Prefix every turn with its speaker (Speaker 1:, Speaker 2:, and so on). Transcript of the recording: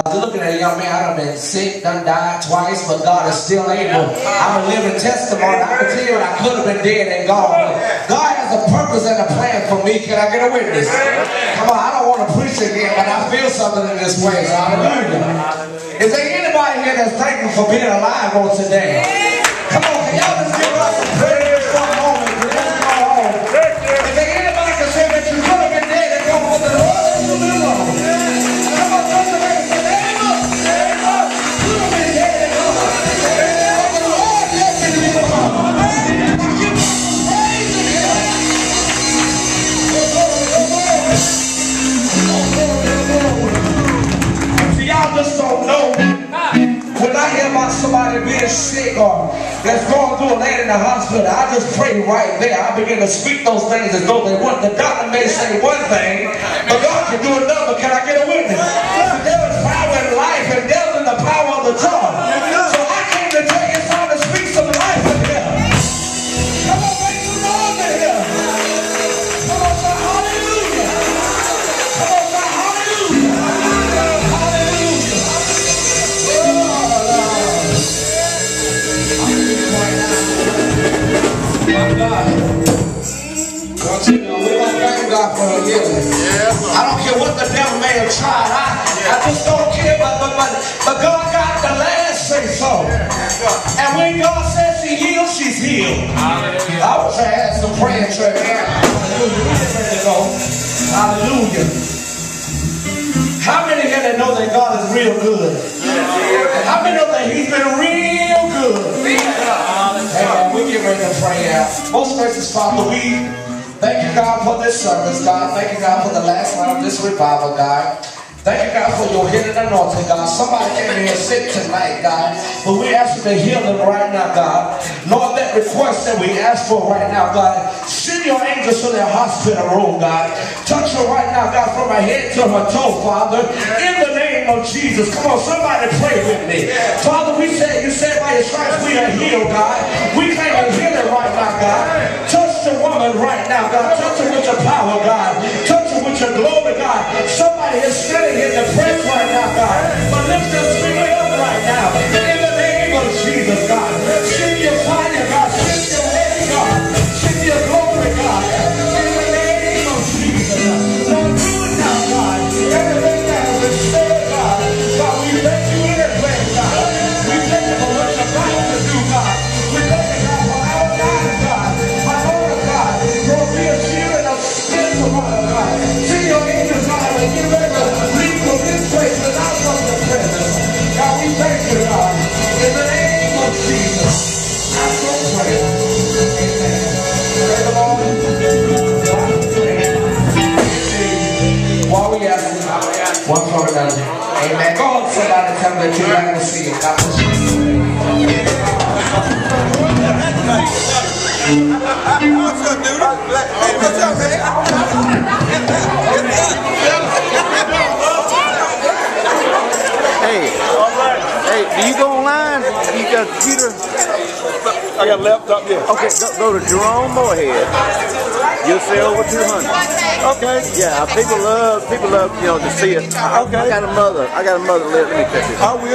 Speaker 1: I was looking at a young man, I done been sick, done died twice, but God is still able. I'm a living testimony. I can tell you I could have been dead and gone. God has a purpose and a plan for me. Can I get a witness? Come on, I don't want to preach again, but I feel something in this place. Hallelujah. Is there anybody here that's thankful for being alive on today? Come on, can y'all just Y'all just don't know. When I hear about somebody being sick or that's going through a land in the hospital, I just pray right there. I begin to speak those things as though they weren't. The doctor may say one thing, but God can do another. Can I get a witness? God for her healing. I don't care what the devil may have tried. I, I just don't care, but, but, but, but God got the last say so. And when God says she heals, she's healed. I wish I had some praying church. Hallelujah. We get ready to go. Hallelujah. How many here that know that God is real good? How many know that He's been real good? Amen. We get ready to pray out. Most gracious Father, we thank you, God, for this service, God. Thank you, God, for the last night of this revival, God. Thank you, God, for your healing anointing, God. Somebody came here sick tonight, God. But we ask you to heal them right now, God. Lord, that request that we ask for right now, God. Send your angels to their hospital room, God. Touch her right now, God, from her head to her toe, Father. In the name of Jesus. Come on, somebody pray with me. Father, we said, you said by your stripes we are healed, God. We claim healing right now, While we ask him, one for another. Amen. Go on, somebody tell me that you're glad to see it. God bless you.
Speaker 2: Go online? You got a computer?
Speaker 3: I got a laptop, yeah.
Speaker 2: Okay, go, go to Jerome Moorehead. You'll see over 200.
Speaker 3: Okay.
Speaker 2: Yeah, people love, people love, you know, to see it.
Speaker 3: Okay.
Speaker 2: I got a mother, I got a mother, let me check this.
Speaker 3: I will.